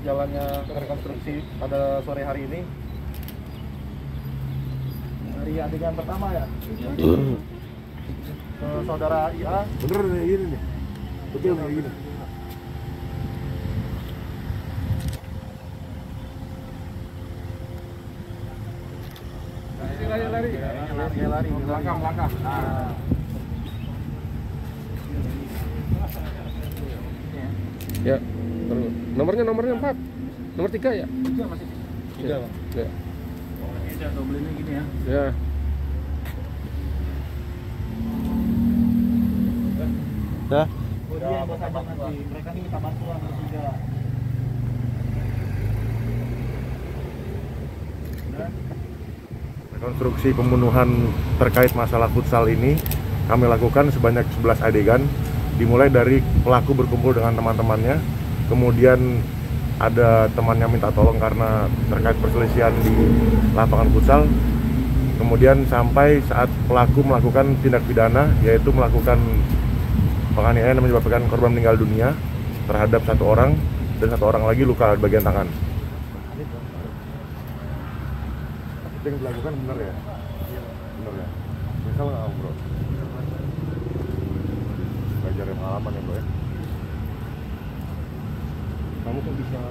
jalannya rekonstruksi pada sore hari ini. Dari adegan pertama ya? Iya. Ke saudara IA bener nih ini nih. Betul nih ini. Lari lari lari. Lari belakang belakang. Nah. ya terus. Nomornya nomornya 4. Nomor 3 ya? Tiga masih Tiga, Bang. Ya. ini dia dobelnya gini ya Ya. Ya. oh dia yang buat abang nanti mereka ini minta bantuan juga Rekonstruksi pembunuhan terkait masalah futsal ini kami lakukan sebanyak 11 adegan dimulai dari pelaku berkumpul dengan teman-temannya kemudian ada temannya minta tolong karena terkait perselisihan di lapangan futsal kemudian sampai saat pelaku melakukan tindak pidana yaitu melakukan penganiayaan yang menyebabkan korban meninggal dunia terhadap satu orang dan satu orang lagi luka di bagian tangan itu yang dilakukan benar ya? benar ya? misal nggak bro? belajar yang pengalaman ya bro ya kamu kok bisa